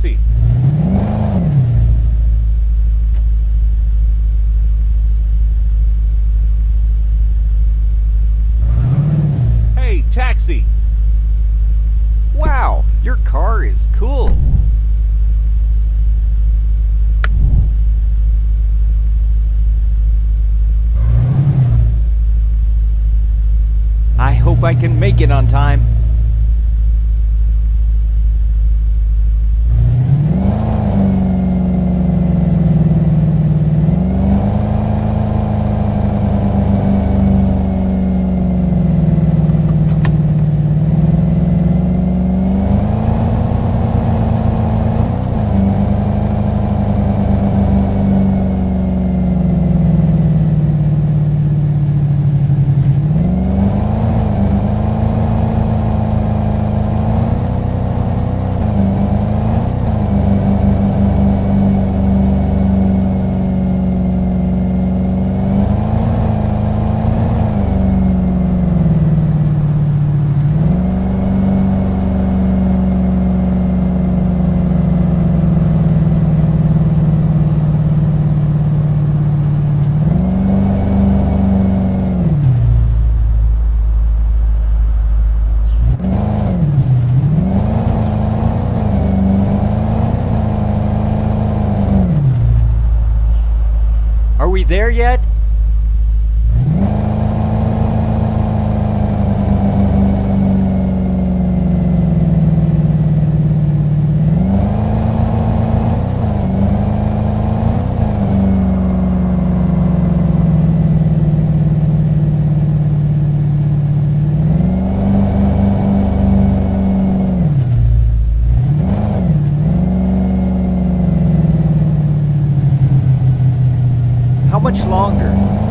see. Hey, taxi! Wow, your car is cool. I hope I can make it on time. There yet? Much longer?